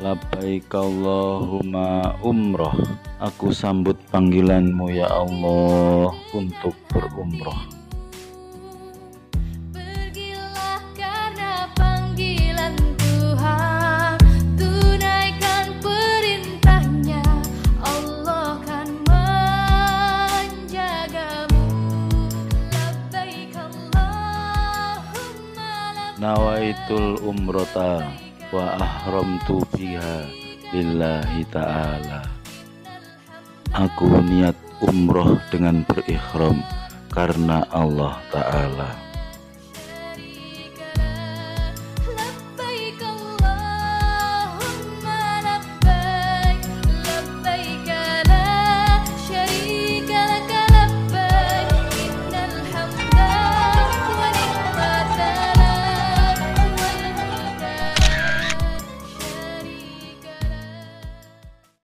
Labbaik Allahumma umroh. Aku sambut panggilanmu ya Allah untuk berumroh. Pergilah karena panggilan Tuhan. Tunaikan perintahnya. Allah kan menjagamu. Labbaik Allahumma labbaik. Nawaitul umrota wa ahramtu biha lillahi ta'ala. Aku niat umroh dengan berikhram karena Allah Ta'ala